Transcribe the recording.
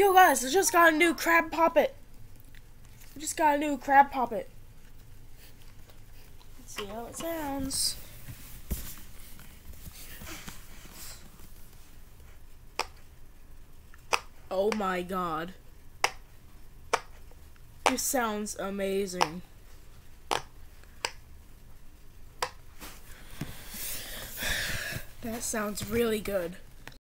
Yo guys, I just got a new crab popit. I just got a new crab popit. Let's see how it sounds. Oh my god. This sounds amazing. That sounds really good.